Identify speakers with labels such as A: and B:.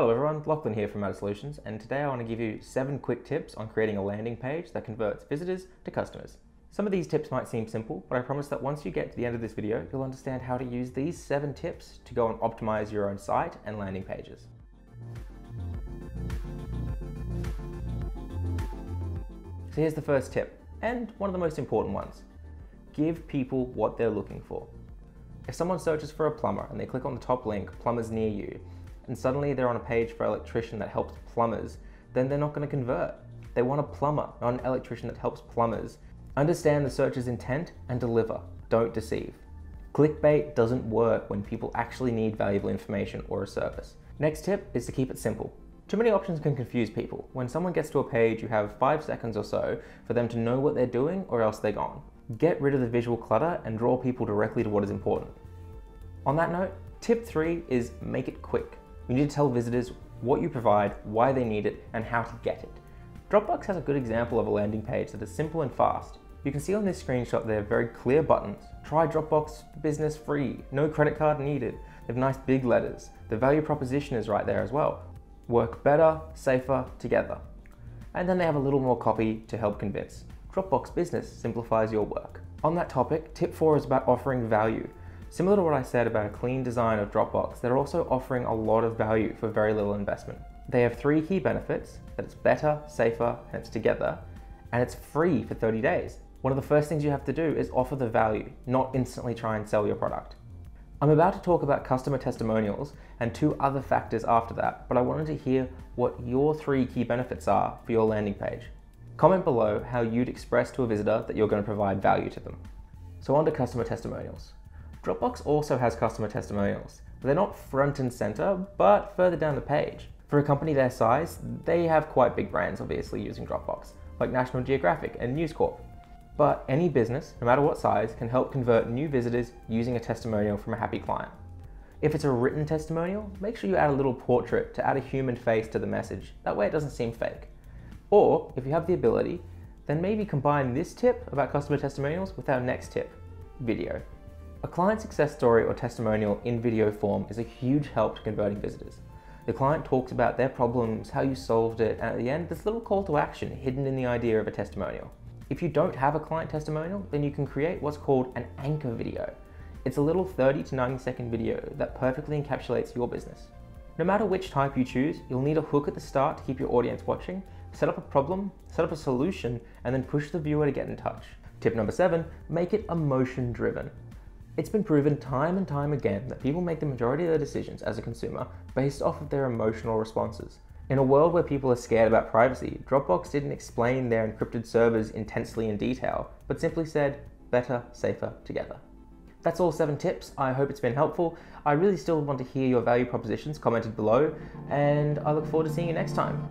A: Hello everyone, Lachlan here from Matter Solutions, and today I want to give you seven quick tips on creating a landing page that converts visitors to customers. Some of these tips might seem simple, but I promise that once you get to the end of this video, you'll understand how to use these seven tips to go and optimize your own site and landing pages. So here's the first tip, and one of the most important ones. Give people what they're looking for. If someone searches for a plumber and they click on the top link, plumbers near you, and suddenly they're on a page for electrician that helps plumbers, then they're not going to convert. They want a plumber, not an electrician that helps plumbers. Understand the searcher's intent and deliver. Don't deceive. Clickbait doesn't work when people actually need valuable information or a service. Next tip is to keep it simple. Too many options can confuse people. When someone gets to a page, you have five seconds or so for them to know what they're doing or else they're gone. Get rid of the visual clutter and draw people directly to what is important. On that note, tip three is make it quick. You need to tell visitors what you provide, why they need it, and how to get it. Dropbox has a good example of a landing page that is simple and fast. You can see on this screenshot there very clear buttons. Try Dropbox business free, no credit card needed. They have nice big letters. The value proposition is right there as well. Work better, safer, together. And then they have a little more copy to help convince. Dropbox Business simplifies your work. On that topic, tip four is about offering value. Similar to what I said about a clean design of Dropbox, they're also offering a lot of value for very little investment. They have three key benefits, that it's better, safer, and it's together, and it's free for 30 days. One of the first things you have to do is offer the value, not instantly try and sell your product. I'm about to talk about customer testimonials and two other factors after that, but I wanted to hear what your three key benefits are for your landing page. Comment below how you'd express to a visitor that you're going to provide value to them. So on to customer testimonials. Dropbox also has customer testimonials. They're not front and center, but further down the page. For a company their size, they have quite big brands obviously using Dropbox, like National Geographic and News Corp. But any business, no matter what size, can help convert new visitors using a testimonial from a happy client. If it's a written testimonial, make sure you add a little portrait to add a human face to the message. That way it doesn't seem fake. Or, if you have the ability, then maybe combine this tip about customer testimonials with our next tip, video. A client success story or testimonial in video form is a huge help to converting visitors. The client talks about their problems, how you solved it, and at the end, there's a little call to action hidden in the idea of a testimonial. If you don't have a client testimonial, then you can create what's called an anchor video. It's a little 30 to 90 second video that perfectly encapsulates your business. No matter which type you choose, you'll need a hook at the start to keep your audience watching, set up a problem, set up a solution, and then push the viewer to get in touch. Tip number seven, make it emotion driven. It's been proven time and time again that people make the majority of their decisions as a consumer based off of their emotional responses. In a world where people are scared about privacy, Dropbox didn't explain their encrypted servers intensely in detail, but simply said, better, safer, together. That's all seven tips. I hope it's been helpful. I really still want to hear your value propositions commented below, and I look forward to seeing you next time.